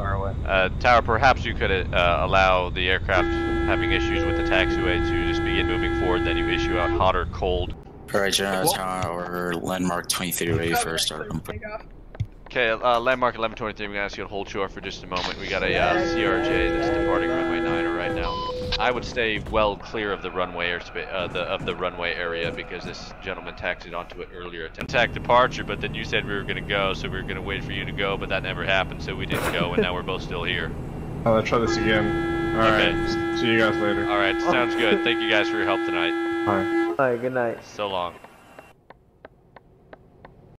far away. Uh, Tower, perhaps you could uh, allow the aircraft having issues with the taxiway to just begin moving forward, then you issue out hot or cold. Alright, General Tower, landmark 23 ready for start. Okay, uh, landmark 1123, I'm gonna ask you to hold short for just a moment. We got a uh, CRJ that's departing runway 9 right now. I would stay well clear of the runway or uh, the of the runway area because this gentleman taxied onto it earlier. Attack departure, but then you said we were gonna go, so we were gonna wait for you to go, but that never happened, so we didn't go, and now we're both still here. Oh, let's try this again. All right. Okay. See you guys later. All right, sounds good. Thank you guys for your help tonight. Bye. Alright, good night. So long.